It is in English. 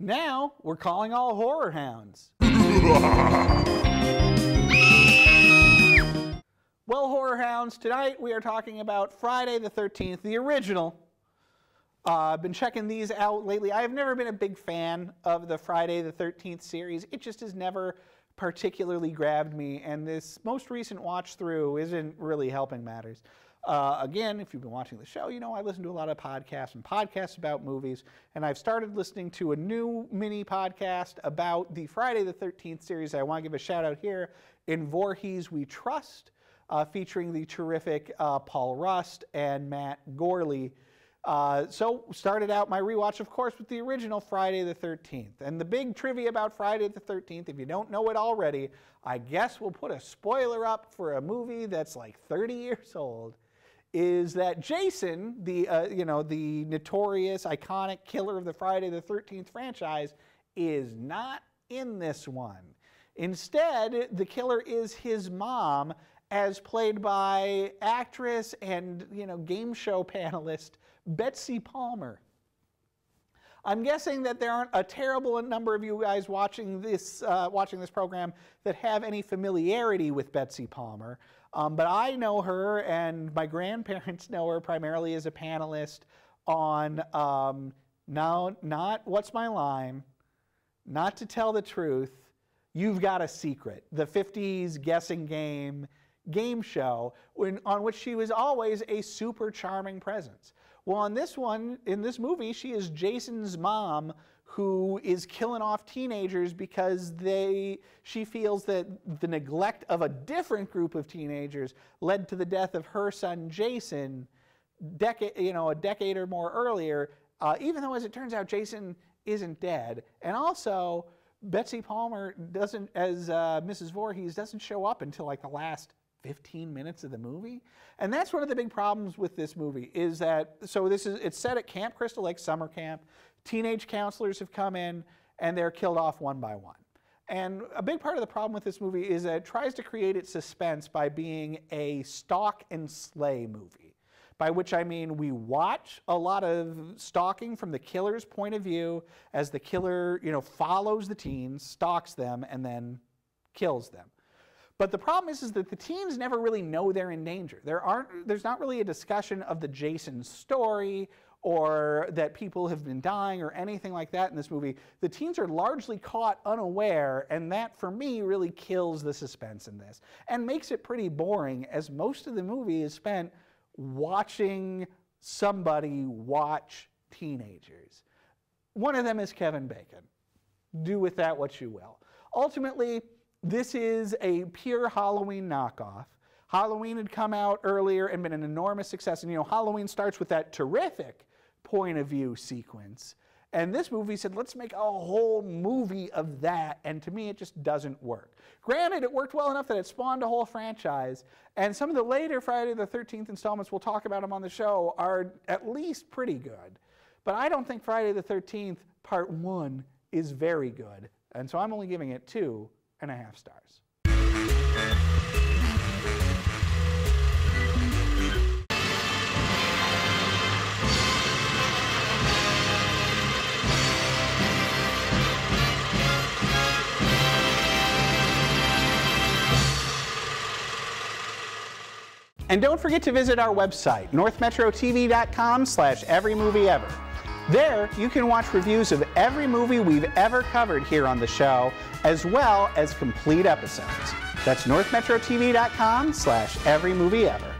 Now we're calling all horror hounds. well, horror hounds, tonight we are talking about Friday the 13th, the original. Uh, I've been checking these out lately. I have never been a big fan of the Friday the 13th series. It just has never particularly grabbed me, and this most recent watch through isn't really helping matters. Uh, again, if you've been watching the show, you know I listen to a lot of podcasts and podcasts about movies, and I've started listening to a new mini podcast about the Friday the 13th series. I want to give a shout out here in Voorhees We Trust, uh, featuring the terrific uh, Paul Rust and Matt Gourley. Uh, so started out my rewatch, of course, with the original Friday the 13th. And the big trivia about Friday the 13th, if you don't know it already, I guess we'll put a spoiler up for a movie that's like 30 years old is that Jason, the uh, you know the notorious, iconic killer of the Friday the 13th franchise, is not in this one. Instead, the killer is his mom, as played by actress and you know game show panelist Betsy Palmer. I'm guessing that there aren't a terrible number of you guys watching this uh, watching this program that have any familiarity with Betsy Palmer. Um, but I know her, and my grandparents know her primarily as a panelist on um, now, not What's My Line, Not to Tell the Truth, You've Got a Secret, the 50s guessing game game show when, on which she was always a super charming presence. Well, on this one, in this movie, she is Jason's mom who is killing off teenagers because they she feels that the neglect of a different group of teenagers led to the death of her son Jason decade you know a decade or more earlier uh, even though as it turns out Jason isn't dead and also Betsy Palmer doesn't as uh, Mrs. Voorhees doesn't show up until like the last 15 minutes of the movie and that's one of the big problems with this movie is that so this is it's set at camp crystal lake summer camp Teenage counselors have come in and they're killed off one by one. And a big part of the problem with this movie is that it tries to create its suspense by being a stalk and slay movie. By which I mean we watch a lot of stalking from the killer's point of view as the killer, you know, follows the teens, stalks them, and then kills them. But the problem is, is that the teens never really know they're in danger. There aren't, there's not really a discussion of the Jason story or that people have been dying or anything like that in this movie. The teens are largely caught unaware, and that for me really kills the suspense in this and makes it pretty boring, as most of the movie is spent watching somebody watch teenagers. One of them is Kevin Bacon. Do with that what you will. Ultimately, this is a pure Halloween knockoff. Halloween had come out earlier and been an enormous success. And you know, Halloween starts with that terrific point of view sequence. And this movie said, let's make a whole movie of that. And to me, it just doesn't work. Granted, it worked well enough that it spawned a whole franchise. And some of the later Friday the 13th installments, we'll talk about them on the show, are at least pretty good. But I don't think Friday the 13th, part one, is very good. And so I'm only giving it two and a half stars. And don't forget to visit our website, northmetrotv.com slash everymovieever. There, you can watch reviews of every movie we've ever covered here on the show, as well as complete episodes. That's northmetrotv.com slash everymovieever.